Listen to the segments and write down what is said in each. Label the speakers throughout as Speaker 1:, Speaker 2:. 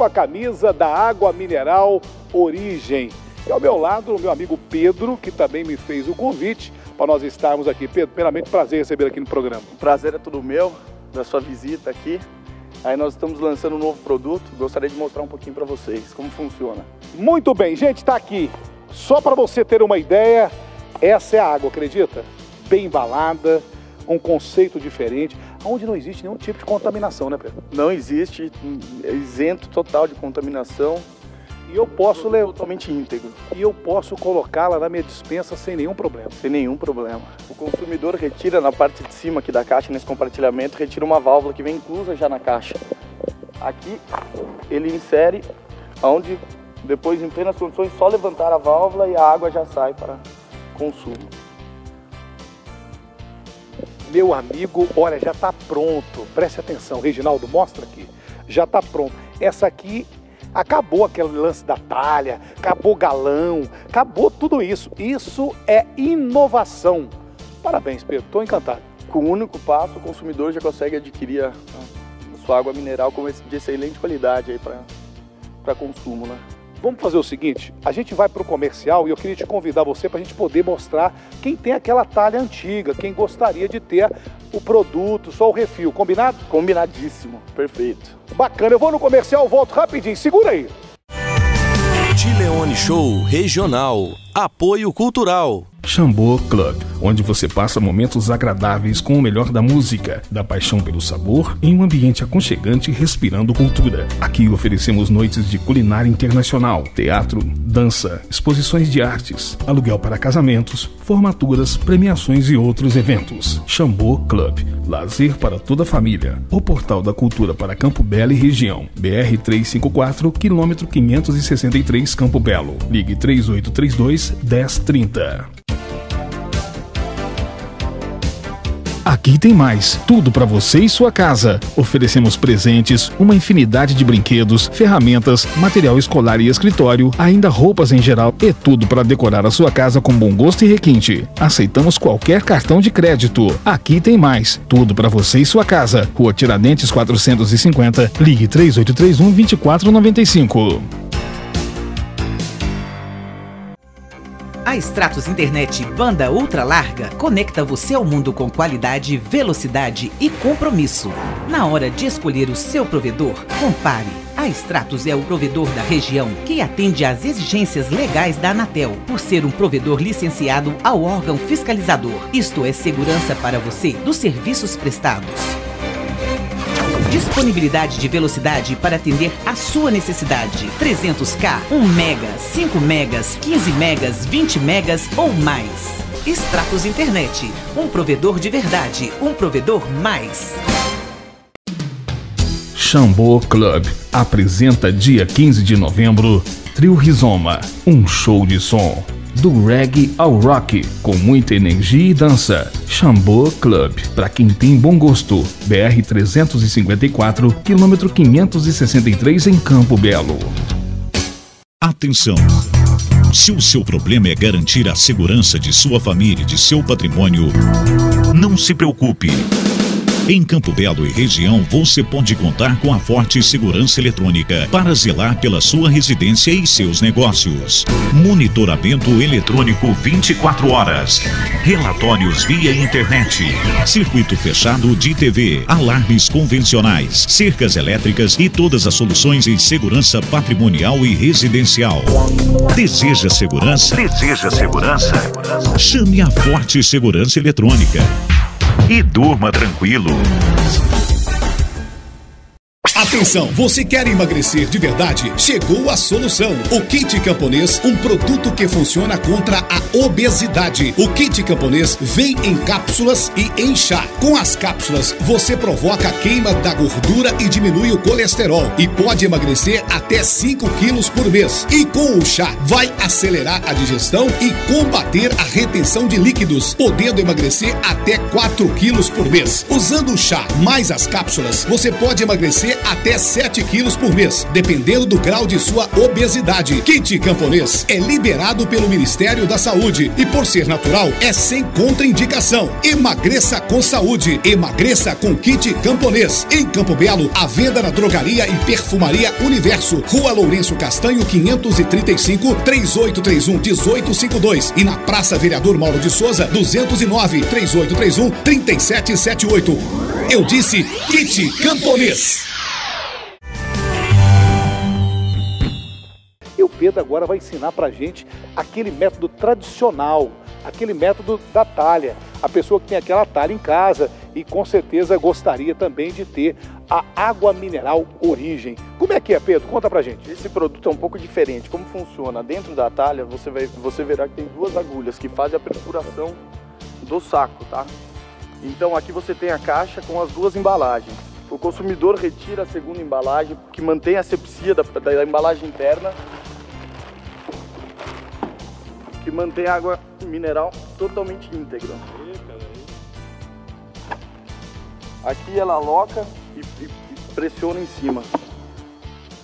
Speaker 1: Com a camisa da água mineral Origem. E ao meu lado, o meu amigo Pedro, que também me fez o convite para nós estarmos aqui. Pedro, primeiramente, prazer receber aqui no programa.
Speaker 2: O prazer é todo meu, da sua visita aqui. Aí nós estamos lançando um novo produto, gostaria de mostrar um pouquinho para vocês como funciona.
Speaker 1: Muito bem, gente, está aqui. Só para você ter uma ideia, essa é a água, acredita? Bem embalada, um conceito diferente, onde não existe nenhum tipo de contaminação, né, Pedro?
Speaker 2: Não existe, é isento total de contaminação.
Speaker 1: E eu posso levar
Speaker 2: totalmente íntegro.
Speaker 1: E eu posso colocá-la na minha dispensa sem nenhum problema.
Speaker 2: Sem nenhum problema. O consumidor retira na parte de cima aqui da caixa, nesse compartilhamento, retira uma válvula que vem inclusa já na caixa. Aqui ele insere, onde depois em plenas condições só levantar a válvula e a água já sai para consumo.
Speaker 1: Meu amigo, olha, já está pronto. Preste atenção, Reginaldo, mostra aqui. Já está pronto. Essa aqui acabou aquele lance da talha, acabou galão, acabou tudo isso. Isso é inovação. Parabéns, Pedro, estou encantado.
Speaker 2: Com um único passo, o consumidor já consegue adquirir a, sua água mineral de excelente qualidade para consumo, né?
Speaker 1: Vamos fazer o seguinte, a gente vai para o comercial e eu queria te convidar você para a gente poder mostrar quem tem aquela talha antiga, quem gostaria de ter o produto, só o refil, combinado?
Speaker 2: Combinadíssimo, perfeito.
Speaker 1: Bacana, eu vou no comercial, volto rapidinho, segura aí.
Speaker 3: Tileone Show Regional, apoio cultural.
Speaker 4: Xambô Club, onde você passa momentos agradáveis com o melhor da música, da paixão pelo sabor em um ambiente aconchegante respirando cultura. Aqui oferecemos noites de culinária internacional, teatro, dança, exposições de artes, aluguel para casamentos, formaturas, premiações e outros eventos. Xambô Club, lazer para toda a família. O portal da cultura para Campo Belo e região. BR 354, quilômetro 563 Campo Belo. Ligue 3832 1030. Aqui tem mais, tudo para você e sua casa. Oferecemos presentes, uma infinidade de brinquedos, ferramentas, material escolar e escritório, ainda roupas em geral e tudo para decorar a sua casa com bom gosto e requinte. Aceitamos qualquer cartão de crédito. Aqui tem mais, tudo para você e sua casa. Rua Tiradentes 450, ligue 3831 2495.
Speaker 5: A Stratos Internet banda ultra larga conecta você ao mundo com qualidade, velocidade e compromisso. Na hora de escolher o seu provedor, compare. A Stratos é o provedor da região que atende às exigências legais da Anatel, por ser um provedor licenciado ao órgão fiscalizador. Isto é segurança para você dos serviços prestados. Disponibilidade de velocidade para atender a sua necessidade. 300k, 1 mega, 5 megas, 15 megas, 20 megas ou mais. Extratos Internet, um provedor de verdade, um provedor mais.
Speaker 4: Xambô Club apresenta dia 15 de novembro Trio Rizoma, um show de som do reggae ao rock, com muita energia e dança. Xambô Club, para quem tem bom gosto. BR 354, quilômetro 563 em Campo Belo.
Speaker 6: Atenção! Se o seu problema é garantir a segurança de sua família e de seu patrimônio, não se preocupe. Em Campo Belo e região, você pode contar com a Forte Segurança Eletrônica para zelar pela sua residência e seus negócios. Monitoramento eletrônico 24 horas. Relatórios via internet. Circuito fechado de TV. Alarmes convencionais. Cercas elétricas e todas as soluções em segurança patrimonial e residencial. Deseja segurança? Deseja segurança? Chame a Forte Segurança Eletrônica e durma tranquilo.
Speaker 7: Atenção, você quer emagrecer de verdade? Chegou a solução. O Kit Camponês, um produto que funciona contra a obesidade. O Kit Camponês vem em cápsulas e em chá. Com as cápsulas, você provoca a queima da gordura e diminui o colesterol e pode emagrecer até 5 quilos por mês. E com o chá, vai acelerar a digestão e combater a retenção de líquidos, podendo emagrecer até 4 quilos por mês. Usando o chá mais as cápsulas, você pode emagrecer até 7 quilos por mês, dependendo do grau de sua obesidade. Kit Camponês é liberado pelo Ministério da Saúde e, por ser natural, é sem contraindicação. Emagreça com saúde. Emagreça com Kit Camponês. Em Campo Belo, a venda na drogaria e perfumaria Universo. Rua Lourenço Castanho, 535 3831 1852. E na Praça Vereador Mauro de Souza, 209 3831 3778. Eu disse Kit Camponês.
Speaker 1: Pedro agora vai ensinar pra gente aquele método tradicional, aquele método da talha. A pessoa que tem aquela talha em casa e com certeza gostaria também de ter a água mineral Origem. Como é que é, Pedro? Conta pra gente.
Speaker 2: Esse produto é um pouco diferente. Como funciona? Dentro da talha, você, vai, você verá que tem duas agulhas que fazem a perfuração do saco, tá? Então aqui você tem a caixa com as duas embalagens. O consumidor retira a segunda embalagem, que mantém a asepsia da, da embalagem interna, que mantém a água mineral totalmente íntegra. Aqui ela aloca e, e, e pressiona em cima.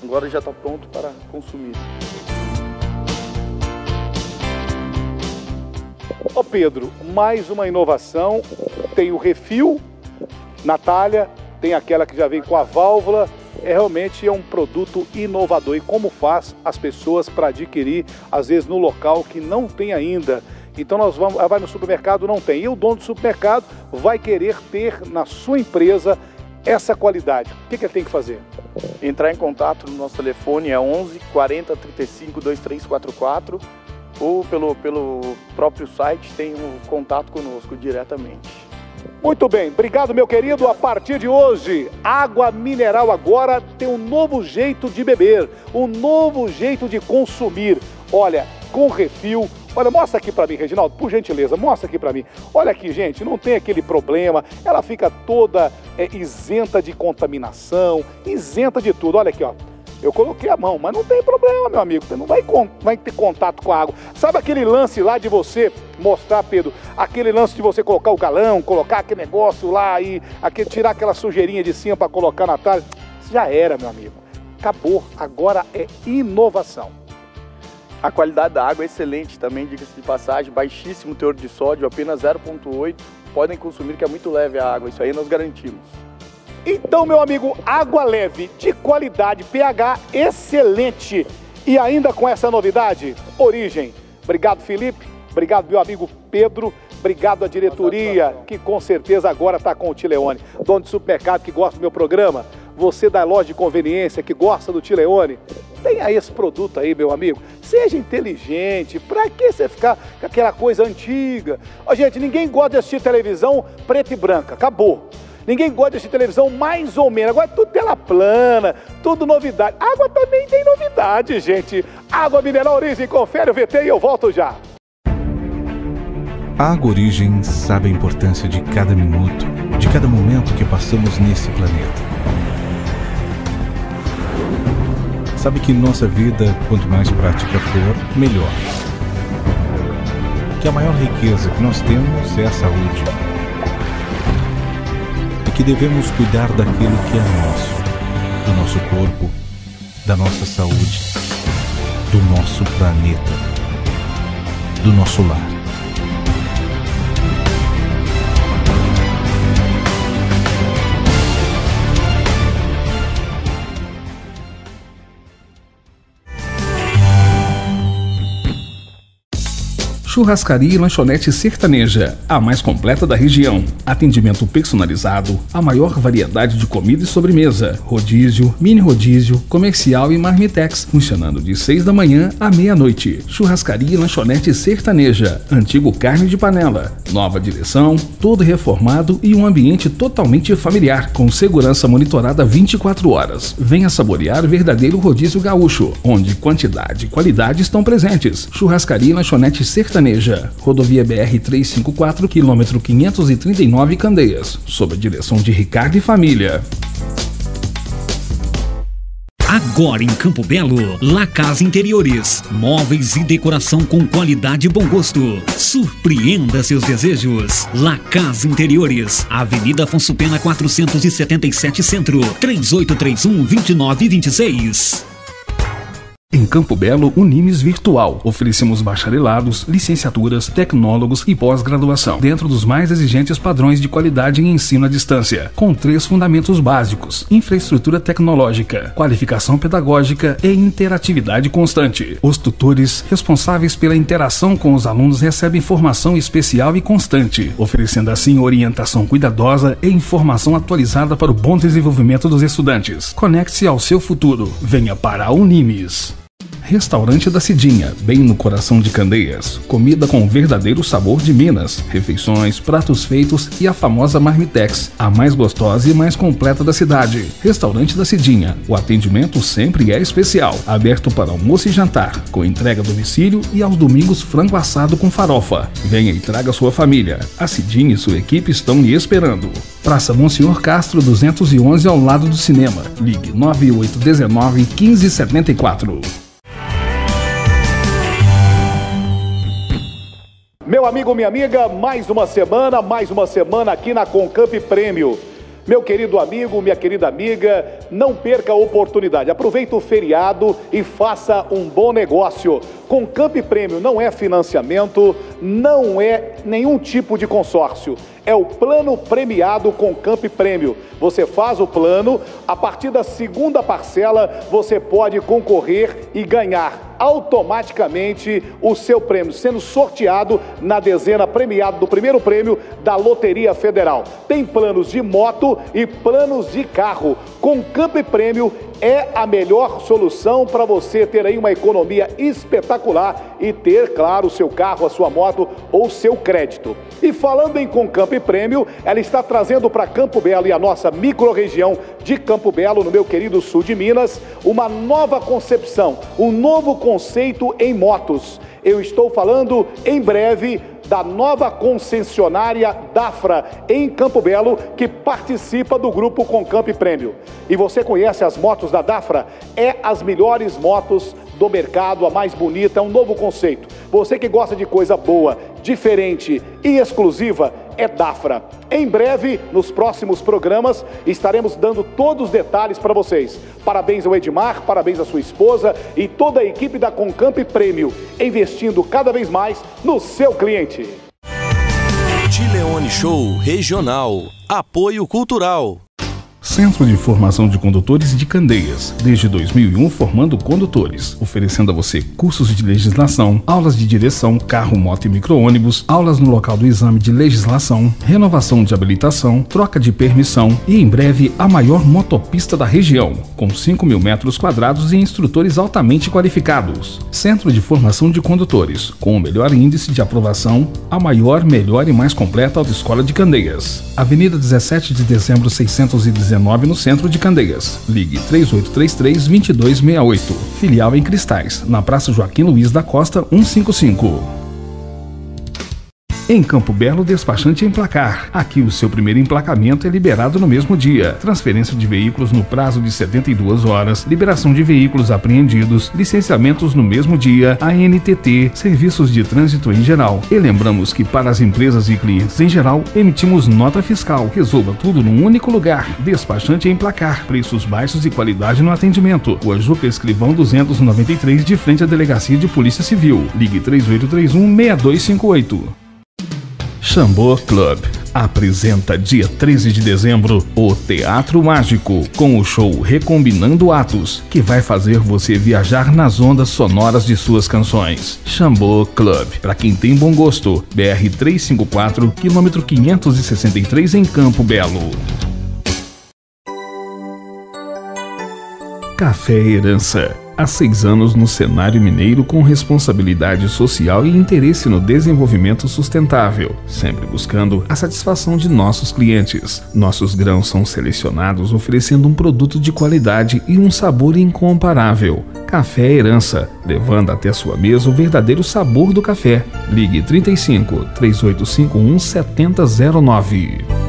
Speaker 2: Agora já está pronto para consumir.
Speaker 1: Ô Pedro, mais uma inovação. Tem o refil na talha, tem aquela que já vem com a válvula. É realmente é um produto inovador. E como faz as pessoas para adquirir, às vezes no local que não tem ainda? Então nós vamos, vai no supermercado, não tem. E o dono do supermercado vai querer ter na sua empresa essa qualidade. O que, que ele tem que fazer?
Speaker 2: Entrar em contato no nosso telefone é 11 40 35 2344 ou pelo, pelo próprio site tem um contato conosco diretamente.
Speaker 1: Muito bem, obrigado meu querido. A partir de hoje, água mineral agora tem um novo jeito de beber, um novo jeito de consumir. Olha, com refil. Olha, mostra aqui para mim, Reginaldo, por gentileza, mostra aqui para mim. Olha aqui, gente, não tem aquele problema. Ela fica toda é, isenta de contaminação, isenta de tudo. Olha aqui, ó. Eu coloquei a mão, mas não tem problema, meu amigo. Você não vai, vai ter contato com a água. Sabe aquele lance lá de você mostrar, Pedro? Aquele lance de você colocar o galão, colocar aquele negócio lá e aquele, tirar aquela sujeirinha de cima para colocar na talha. Já era, meu amigo. Acabou. Agora é inovação.
Speaker 2: A qualidade da água é excelente também, diga-se de passagem, baixíssimo teor de sódio, apenas 0,8. Podem consumir que é muito leve a água, isso aí nós garantimos.
Speaker 1: Então, meu amigo, água leve, de qualidade, pH excelente. E ainda com essa novidade, origem. Obrigado, Felipe. Obrigado, meu amigo Pedro. Obrigado à diretoria, que com certeza agora está com o Tileone. Dono de supermercado que gosta do meu programa. Você da loja de conveniência que gosta do Tileone. Tenha esse produto aí, meu amigo. Seja inteligente. Pra que você ficar com aquela coisa antiga? Ó, gente, ninguém gosta de assistir televisão preta e branca. Acabou. Ninguém gosta de assistir televisão mais ou menos. Agora é tudo tela plana, tudo novidade. Água também tem novidade, gente. Água mineral origem, confere o VT e eu volto já.
Speaker 8: A Água Origem sabe a importância de cada minuto, de cada momento que passamos nesse planeta. Sabe que nossa vida, quanto mais prática for, melhor. Que a maior riqueza que nós temos é a saúde que devemos cuidar daquilo que é nosso, do nosso corpo, da nossa saúde, do nosso planeta, do nosso lar.
Speaker 4: Churrascaria e lanchonete sertaneja, a mais completa da região. Atendimento personalizado, a maior variedade de comida e sobremesa, rodízio, mini rodízio, comercial e marmitex, funcionando de 6 da manhã à meia-noite. Churrascaria e lanchonete sertaneja, antigo carne de panela, nova direção, todo reformado e um ambiente totalmente familiar, com segurança monitorada 24 horas. Venha saborear o verdadeiro rodízio gaúcho, onde quantidade e qualidade estão presentes. Churrascaria e lanchonete sertaneja Sertaneja, rodovia BR 354, quilômetro 539 Candeias, sob a direção de Ricardo e Família.
Speaker 9: Agora em Campo Belo, La Casa Interiores. Móveis e decoração com qualidade e bom gosto. Surpreenda seus desejos. La Casa Interiores. Avenida Afonso Pena 477 Centro. 3831 2926.
Speaker 4: Em Campo Belo, Unimes Virtual. Oferecemos bacharelados, licenciaturas, tecnólogos e pós-graduação, dentro dos mais exigentes padrões de qualidade em ensino à distância, com três fundamentos básicos: infraestrutura tecnológica, qualificação pedagógica e interatividade constante. Os tutores responsáveis pela interação com os alunos recebem formação especial e constante, oferecendo assim orientação cuidadosa e informação atualizada para o bom desenvolvimento dos estudantes. Conecte-se ao seu futuro. Venha para a Unimes. Restaurante da Cidinha, bem no coração de Candeias. Comida com verdadeiro sabor de Minas. Refeições, pratos feitos e a famosa Marmitex, a mais gostosa e mais completa da cidade. Restaurante da Cidinha. O atendimento sempre é especial. Aberto para almoço e jantar, com entrega a domicílio e aos domingos frango assado com farofa. Venha e traga sua família. A Cidinha e sua equipe estão lhe esperando. Praça Monsenhor Castro 211 ao lado do cinema. Ligue 9819 1574.
Speaker 1: Meu amigo, minha amiga, mais uma semana, mais uma semana aqui na Concamp Prêmio. Meu querido amigo, minha querida amiga, não perca a oportunidade. Aproveite o feriado e faça um bom negócio. Concamp Prêmio não é financiamento, não é nenhum tipo de consórcio. É o plano premiado com Camp Prêmio. Você faz o plano, a partir da segunda parcela você pode concorrer e ganhar automaticamente o seu prêmio, sendo sorteado na dezena premiada do primeiro prêmio da Loteria Federal. Tem planos de moto e planos de carro. Com Camp Prêmio é a melhor solução para você ter aí uma economia espetacular e ter, claro, o seu carro, a sua moto ou seu crédito. E falando em Concamp Prêmio, ela está trazendo para Campo Belo e a nossa microrregião de Campo Belo, no meu querido sul de Minas, uma nova concepção, um novo conceito em motos. Eu estou falando em breve da nova concessionária Dafra em Campo Belo, que participa do grupo Concamp Prêmio. E você conhece as motos da Dafra? É as melhores motos do mercado, a mais bonita, é um novo conceito. Você que gosta de coisa boa, diferente e exclusiva, é Dafra. Em breve, nos próximos programas, estaremos dando todos os detalhes para vocês. Parabéns ao Edmar, parabéns à sua esposa e toda a equipe da Concamp Prêmio, investindo cada vez mais no seu cliente.
Speaker 3: Tileone Show Regional. Apoio Cultural.
Speaker 4: Centro de Formação de Condutores de Candeias, desde 2001 formando condutores, oferecendo a você cursos de legislação, aulas de direção, carro, moto e micro-ônibus, aulas no local do exame de legislação, renovação de habilitação, troca de permissão e em breve a maior motopista da região, com 5 mil metros quadrados e instrutores altamente qualificados. Centro de Formação de Condutores, com o melhor índice de aprovação, a maior, melhor e mais completa autoescola de Candeias. Avenida 17 de dezembro 619 no centro de Candeias. Ligue 3833-2268. Filial em Cristais, na Praça Joaquim Luiz da Costa 155. Em Campo Belo, despachante em emplacar. Aqui o seu primeiro emplacamento é liberado no mesmo dia. Transferência de veículos no prazo de 72 horas, liberação de veículos apreendidos, licenciamentos no mesmo dia, ANTT, serviços de trânsito em geral. E lembramos que para as empresas e clientes em geral, emitimos nota fiscal. Resolva tudo num único lugar. Despachante em emplacar. Preços baixos e qualidade no atendimento. Rua Juca Escrivão 293, de frente à Delegacia de Polícia Civil. Ligue 3831 6258. Chambor Club apresenta dia 13 de dezembro o Teatro Mágico com o show Recombinando Atos, que vai fazer você viajar nas ondas sonoras de suas canções. Chambor Club, para quem tem bom gosto, BR 354, quilômetro 563 em Campo Belo. Café Herança há seis anos no cenário mineiro com responsabilidade social e interesse no desenvolvimento sustentável, sempre buscando a satisfação de nossos clientes. Nossos grãos são selecionados oferecendo um produto de qualidade e um sabor incomparável. Café Herança, levando até sua mesa o verdadeiro sabor do café. Ligue 35 3851 7009.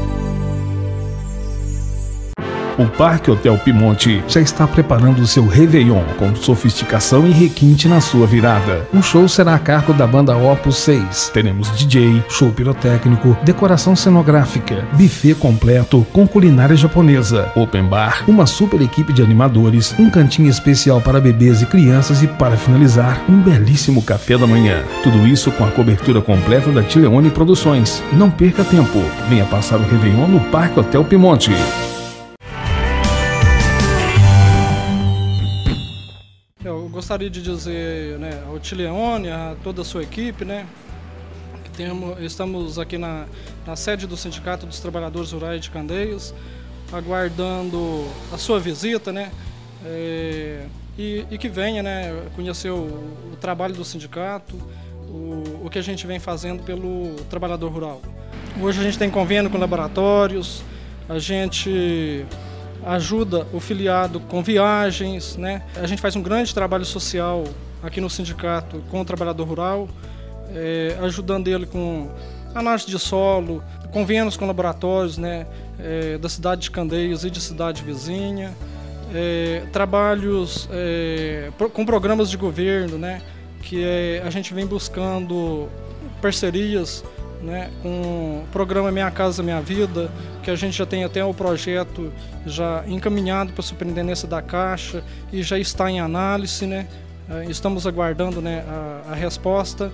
Speaker 4: O Parque Hotel Pimonte já está preparando o seu Réveillon com sofisticação e requinte na sua virada. O show será a cargo da banda Opus 6. Teremos DJ, show pirotécnico, decoração cenográfica, buffet completo com culinária japonesa, open bar, uma super equipe de animadores, um cantinho especial para bebês e crianças e para finalizar, um belíssimo café da manhã. Tudo isso com a cobertura completa da Tileone Produções. Não perca tempo. Venha passar o Réveillon no Parque Hotel Pimonte.
Speaker 10: Gostaria de dizer né, ao Tileone, a toda a sua equipe, né, que temos, estamos aqui na, na sede do Sindicato dos Trabalhadores Rurais de Candeias, aguardando a sua visita, né, é, e, e, que venha né, conhecer o, o trabalho do sindicato, o, o que a gente vem fazendo pelo trabalhador rural. Hoje a gente tem convênio com laboratórios, a gente ajuda o filiado com viagens, né? A gente faz um grande trabalho social aqui no sindicato com o trabalhador rural, é, ajudando ele com análise de solo, convênios com laboratórios, né? É, da cidade de Candeias e de cidade vizinha, é, trabalhos com programas de governo, né? Que a gente vem buscando parcerias né, com o programa Minha Casa Minha Vida, que a gente já tem até o projeto já encaminhado para a Superintendência da Caixa e já está em análise, né? Eh, estamos aguardando né, a, a resposta.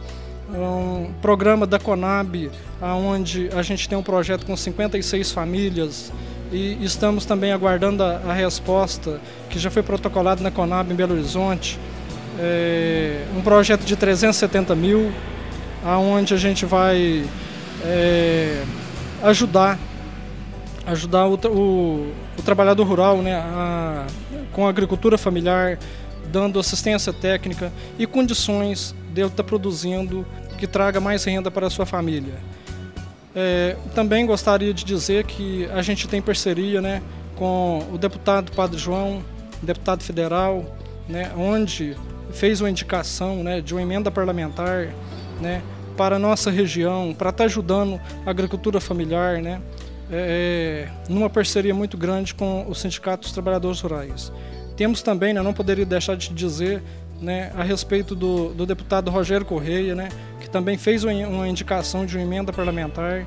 Speaker 10: Um programa da Conab, onde a gente tem um projeto com 56 famílias e estamos também aguardando a, a resposta que já foi protocolado na Conab em Belo Horizonte. É, um projeto de 370 mil aonde a gente vai é, ajudar ajudar o, o, o, trabalhador rural né, a, com a agricultura familiar, dando assistência técnica e condições dele estar tá produzindo que traga mais renda para a sua família. É, também gostaria de dizer que a gente tem parceria né, com o deputado Padre João, deputado federal, né, onde fez uma indicação né, de uma emenda parlamentar né, para a nossa região, para estar tá ajudando a agricultura familiar, né? É, é, numa parceria muito grande com o Sindicato dos Trabalhadores Rurais. Temos também, né, não poderia deixar de dizer, né, a respeito do, do deputado Rogério Correia, né, que também fez uma indicação de uma emenda parlamentar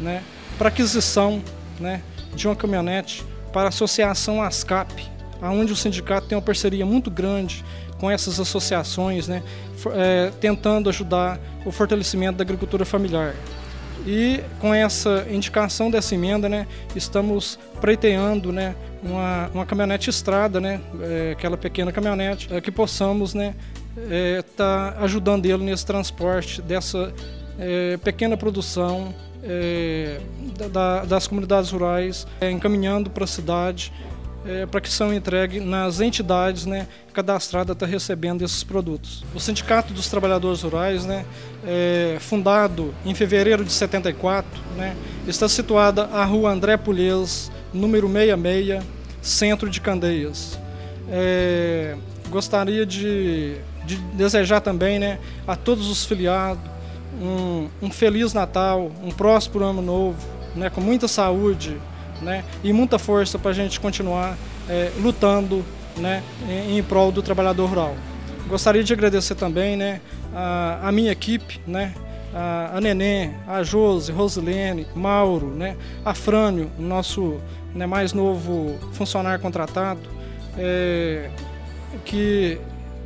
Speaker 10: né, para aquisição né, de uma caminhonete para a Associação ASCAP, onde o sindicato tem uma parceria muito grande com essas associações, né, é, tentando ajudar o fortalecimento da agricultura familiar. E com essa indicação dessa emenda, né, estamos preteando né, uma, uma caminhonete estrada, né, é, aquela pequena caminhonete, é, que possamos estar né, é, tá ajudando ele nesse transporte dessa é, pequena produção é, da, das comunidades rurais, é, encaminhando para a cidade é, para que são entregues nas entidades né, cadastradas está recebendo esses produtos. O Sindicato dos Trabalhadores Rurais, né, é, fundado em fevereiro de 74, né, está situada a rua André Pulhês, número 66, centro de Candeias. É, gostaria de, de, desejar também né, a todos os filiados um, um Feliz Natal, um próspero Ano Novo, né, com muita saúde, né, e muita força para a gente continuar é, lutando né, em, em, prol do trabalhador rural. Gostaria de agradecer também né, a, a minha equipe, né, a, a Neném, a Josi, Rosilene, Mauro, né, a Frânio, nosso né, mais novo funcionário contratado, é, que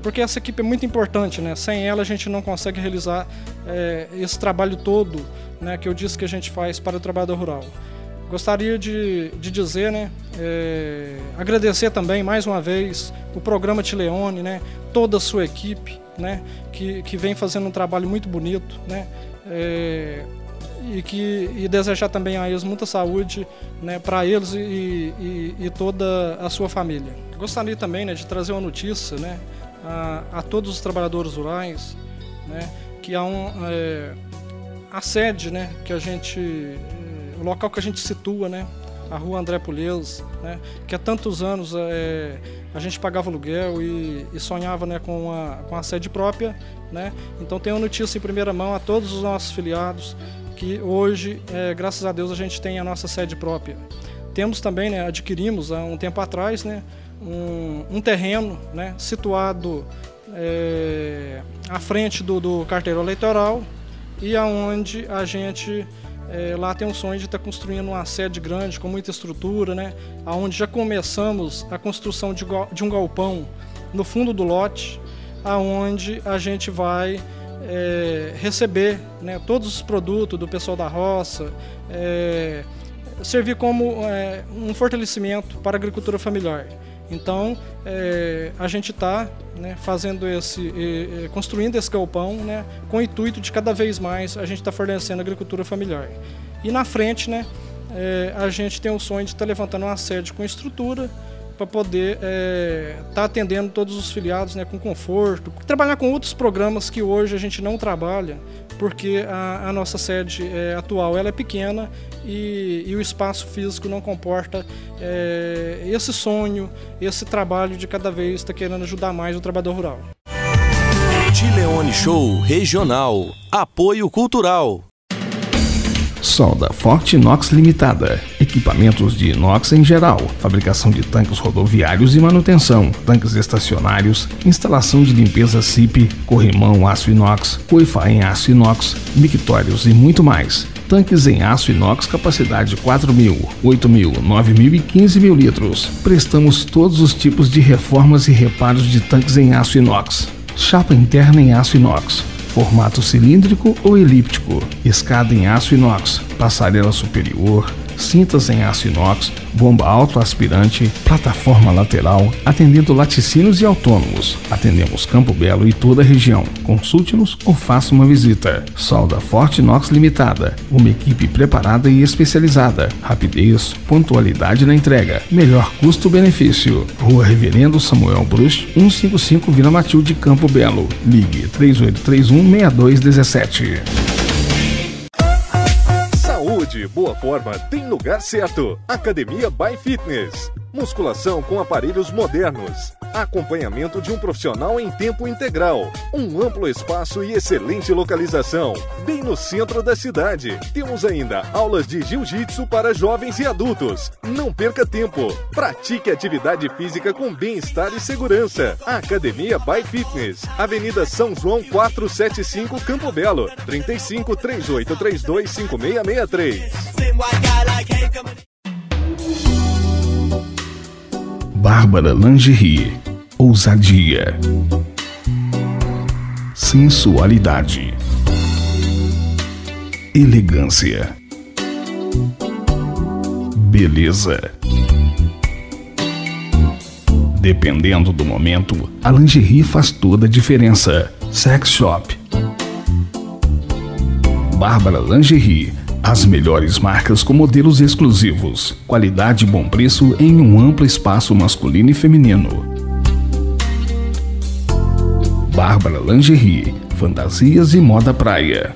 Speaker 10: porque essa equipe é muito importante, né? Sem ela a gente não consegue realizar é, esse trabalho todo, né, que eu disse que a gente faz para o trabalhador rural. Gostaria de, de dizer, né, é, agradecer também mais uma vez o programa Tileone, né, toda a sua equipe, né, que, que vem fazendo um trabalho muito bonito, né, é, e, que, e desejar também a eles muita saúde né, para eles e, e, e, toda a sua família. Gostaria também né, de trazer uma notícia né, a, a todos os trabalhadores rurais, né, que há um, é, a sede né, que a gente o local que a gente situa, né? A rua André Pulheus, né? Que há tantos anos é, a gente pagava aluguel e, e, sonhava né, com, a, com a sede própria, né? Então tenho notícia em primeira mão a todos os nossos filiados que hoje, é, graças a Deus, a gente tem a nossa sede própria. temos também, né, adquirimos há um tempo atrás, né, um, um terreno né, situado é, à frente do, do carteiro eleitoral e aonde a gente é, lá tem um sonho de estar tá construindo uma sede grande com muita estrutura, né? Aonde já começamos a construção de, de um galpão no fundo do lote, aonde a gente vai é, receber né, todos os produtos do pessoal da roça, é, servir como é, um fortalecimento para a agricultura familiar. Então, é, a gente está né, fazendo esse, é, construindo esse galpão, né, com o intuito de cada vez mais a gente estar tá fornecendo agricultura familiar. E na frente, né, é, a gente tem o sonho de estar tá levantando uma sede com estrutura para poder estar é, tá atendendo todos os filiados né, com conforto, trabalhar com outros programas que hoje a gente não trabalha, porque a, a nossa sede é, atual ela é pequena e, e, o espaço físico não comporta é, esse sonho, esse trabalho de cada vez estar tá querendo ajudar mais o trabalhador rural.
Speaker 3: Tileone Show Regional. Apoio Cultural.
Speaker 4: Solda Forte Inox Limitada. Equipamentos de inox em geral. Fabricação de tanques rodoviários e manutenção. Tanques estacionários. Instalação de limpeza CIP. Corrimão aço inox. Coifa em aço inox. Mictórios e muito mais. Tanques em aço inox capacidade 4 mil, 8 mil, 9 mil e 15 mil litros. Prestamos todos os tipos de reformas e reparos de tanques em aço inox. Chapa interna em aço inox formato cilíndrico ou elíptico, escada em aço inox, passarela superior, cintas em aço inox, bomba autoaspirante, plataforma lateral, atendendo laticínios e autônomos. Atendemos Campo Belo e toda a região. Consulte-nos ou faça uma visita. Solda Forte Inox Limitada, uma equipe preparada e especializada. Rapidez, pontualidade na entrega, melhor custo-benefício. Rua Reverendo Samuel Bruce, 155 Vila Matilde, Campo Belo. Ligue 3831 6217
Speaker 11: de boa forma tem lugar certo. Academia by Fitness. Musculação com aparelhos modernos. Acompanhamento de um profissional em tempo integral. Um amplo espaço e excelente localização. Bem no centro da cidade. Temos ainda aulas de jiu-jitsu para jovens e adultos. Não perca tempo. Pratique atividade física com bem-estar e segurança. Academia by Fitness. Avenida São João 475 Campo Belo. 35 3832 5663.
Speaker 4: Bárbara Lingerie. Ousadia. Sensualidade. Elegância. Beleza. Dependendo do momento, a lingerie faz toda a diferença. Sex Shop. Bárbara Lingerie as melhores marcas com modelos exclusivos, qualidade e bom preço em um amplo espaço masculino e feminino. Bárbara Lingerie, fantasias e moda praia.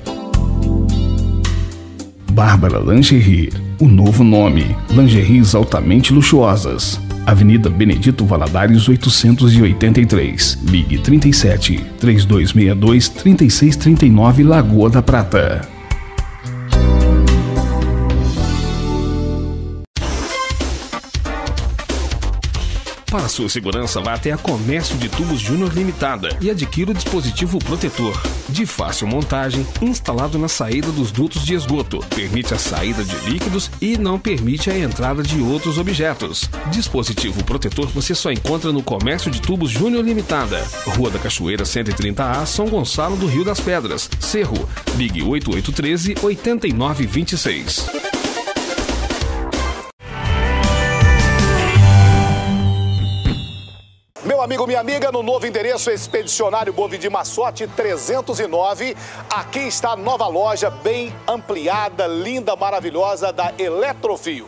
Speaker 4: Bárbara Lingerie, o novo nome, lingeries altamente luxuosas. Avenida Benedito Valadares 883, ligue 37 3262 3639 Lagoa da Prata.
Speaker 12: Para sua segurança, vá até a Comércio de Tubos Júnior Limitada e adquira o dispositivo protetor. De fácil montagem, instalado na saída dos dutos de esgoto. Permite a saída de líquidos e não permite a entrada de outros objetos. Dispositivo protetor você só encontra no Comércio de Tubos Júnior Limitada. Rua da Cachoeira 130A, São Gonçalo do Rio das Pedras. Cerro. Ligue 8813 8926.
Speaker 1: Amigo, minha amiga, no novo endereço Expedicionário Bovidi Massote 309. Aqui está a nova loja, bem ampliada, linda, maravilhosa da Eletrofio.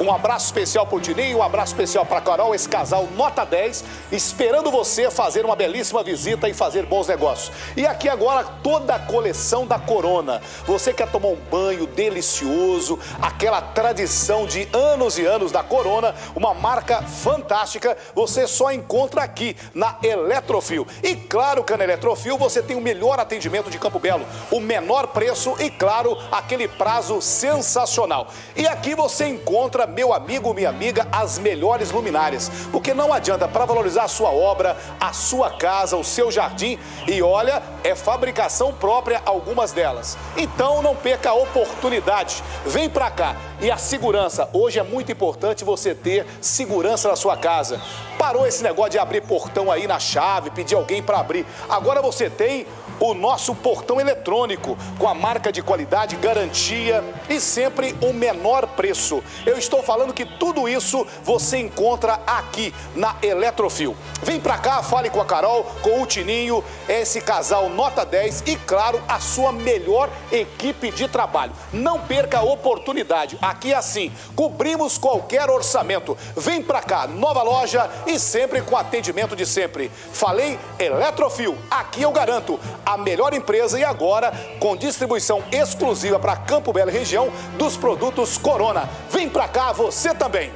Speaker 1: Um abraço especial para o Tininho, um abraço especial para Carol, esse casal nota 10, esperando você fazer uma belíssima visita e fazer bons negócios. E aqui agora toda a coleção da Corona. Você quer tomar um banho delicioso, aquela tradição de anos e anos da Corona, uma marca fantástica, você só encontra aqui na Eletrofil. E claro que na Eletrofil você tem o melhor atendimento de Campo Belo, o menor preço e claro, aquele prazo sensacional. E aqui você encontra meu amigo, minha amiga, as melhores luminárias. Porque não adianta para valorizar a sua obra, a sua casa, o seu jardim. E olha, é fabricação própria algumas delas. Então não perca a oportunidade. Vem para cá. E a segurança. Hoje é muito importante você ter segurança na sua casa. Parou esse negócio de abrir portão aí na chave, pedir alguém para abrir. Agora você tem o nosso portão eletrônico com a marca de qualidade, garantia e sempre o menor preço. Eu estou falando que tudo isso você encontra aqui na Eletrofil. Vem pra cá, fale com a Carol, com o Tininho, esse casal nota 10 e, claro, a sua melhor equipe de trabalho. Não perca a oportunidade. Aqui é assim, cobrimos qualquer orçamento. Vem pra cá, nova loja e sempre com atendimento de sempre. Falei Eletrofil, aqui eu garanto a melhor empresa e agora com distribuição exclusiva para Campo Belo e região dos produtos Corona. Vem para cá você também.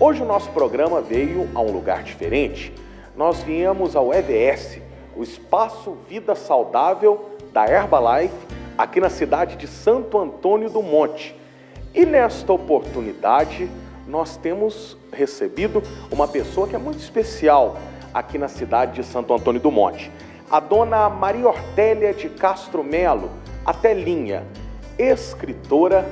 Speaker 13: Hoje o nosso programa veio a um lugar diferente. Nós viemos ao EVS, o Espaço Vida Saudável da Herbalife, aqui na cidade de Santo Antônio do Monte. E nesta oportunidade, nós temos recebido uma pessoa que é muito especial aqui na cidade de Santo Antônio do Monte. A dona Maria Ortélia de Castro Melo, a Telinha, escritora,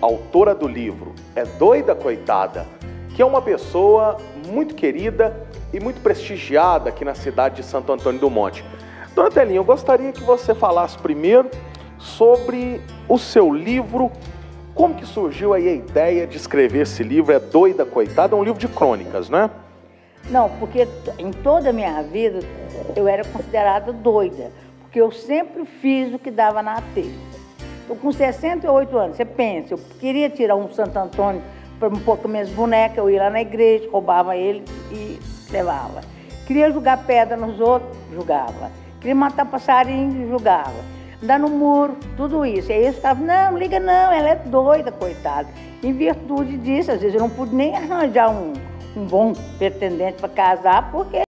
Speaker 13: autora do livro É Doida Coitada, que é uma pessoa muito querida e muito prestigiada aqui na cidade de Santo Antônio do Monte. Dona Telinha, eu gostaria que você falasse primeiro sobre o seu livro como que surgiu aí a ideia de escrever esse livro? É Doida Coitada, é um livro de crônicas, né?
Speaker 14: Não, porque em toda a minha vida eu era considerada doida, porque eu sempre fiz o que dava na telha. Estou com 68 anos, você pensa, eu queria tirar um Santo Antônio para um pouco minhas bonecas, eu ia lá na igreja, roubava ele e levava. Queria jogar pedra nos outros, jogava. Queria matar passarinho, jogava andar no muro, tudo isso. E aí eles estavam, não, liga não, ela é doida, coitada. Em virtude disso, às vezes eu não pude nem arranjar um, um bom pretendente para casar, porque